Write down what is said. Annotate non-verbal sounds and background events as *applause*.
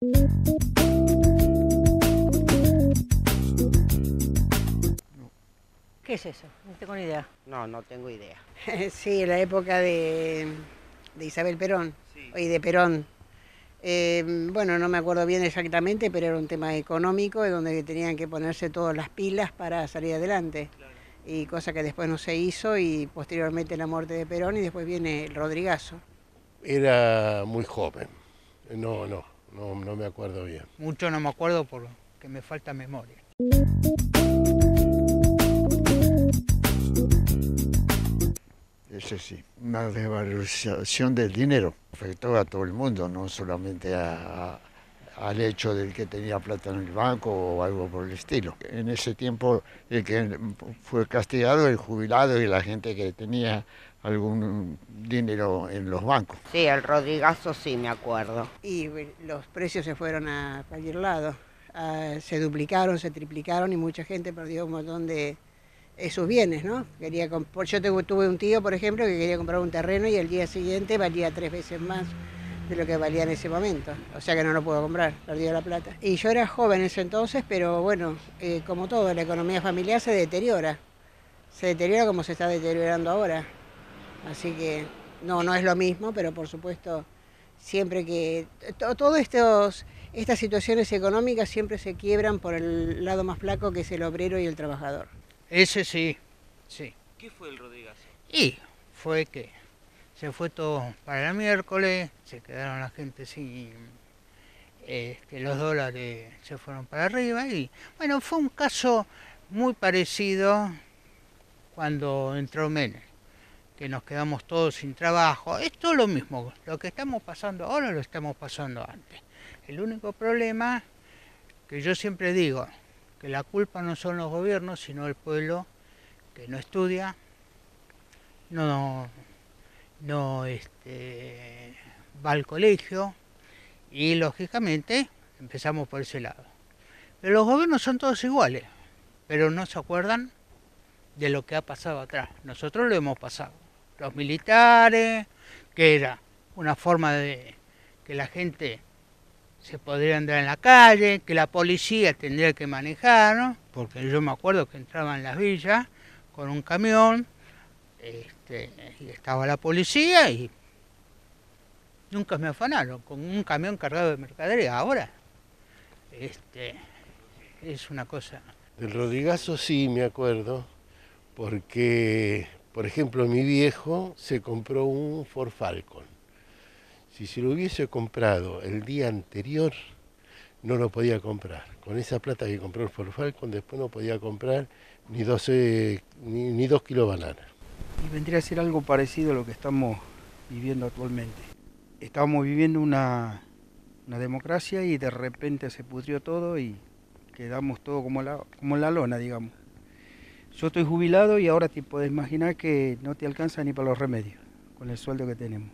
¿Qué es eso? No tengo ni idea. No, no tengo idea. *laughs* sí, la época de, de Isabel Perón y de Perón. Eh, bueno, no me acuerdo bien exactamente, pero era un tema económico donde tenían que ponerse todas las pilas para salir adelante. Y cosa que después no se hizo y posteriormente la muerte de Perón y después viene el Rodrigazo. Era muy joven. No, no, no, no me acuerdo bien. Mucho no me acuerdo porque me falta memoria. Eso sí, una revalorización del dinero afectó a todo el mundo, no solamente al hecho del que tenía plata en el banco o algo por el estilo. En ese tiempo el que fue castigado, el jubilado y la gente que tenía algún dinero en los bancos. Sí, el Rodrigazo sí me acuerdo. Y los precios se fueron a cualquier lado. Ah, se duplicaron, se triplicaron y mucha gente perdió un montón de, sus bienes, ¿no? Quería yo tuve un tío, por ejemplo, que quería comprar un terreno y el día siguiente valía tres veces más de lo que valía en ese momento. O sea que no lo puedo comprar, perdió la plata. Y yo era joven en ese entonces, pero bueno, eh, como todo, la economía familiar se deteriora. Se deteriora como se está deteriorando ahora. Así que no, no es lo mismo, pero por supuesto, siempre que... Todas estas situaciones económicas siempre se quiebran por el lado más flaco que es el obrero y el trabajador. Ese sí, sí. ¿Qué fue el Rodrigazo? Y fue que se fue todo para el miércoles, se quedaron la gente sin... Este, los dólares se fueron para arriba y bueno, fue un caso muy parecido cuando entró Menem, que nos quedamos todos sin trabajo. Es lo mismo, lo que estamos pasando ahora lo estamos pasando antes. El único problema que yo siempre digo, que la culpa no son los gobiernos, sino el pueblo que no estudia, no, no este, va al colegio y lógicamente empezamos por ese lado. Pero los gobiernos son todos iguales, pero no se acuerdan de lo que ha pasado atrás. Nosotros lo hemos pasado. Los militares, que era una forma de que la gente se podría andar en la calle, que la policía tendría que manejar, ¿no? porque yo me acuerdo que entraba en las villas con un camión, este, y estaba la policía y nunca me afanaron, con un camión cargado de mercadería. Ahora, este, es una cosa... Del Rodrigazo sí me acuerdo, porque, por ejemplo, mi viejo se compró un Ford Falcon si se lo hubiese comprado el día anterior, no lo podía comprar. Con esa plata que compró el Ford Falcon, después no podía comprar ni, 12, ni, dos kilos de banana. Y vendría a ser algo parecido a lo que estamos viviendo actualmente. Estábamos viviendo una, una democracia y de repente se pudrió todo y quedamos todo como la, como la lona, digamos. Yo estoy jubilado y ahora te puedes imaginar que no te alcanza ni para los remedios con el sueldo que tenemos.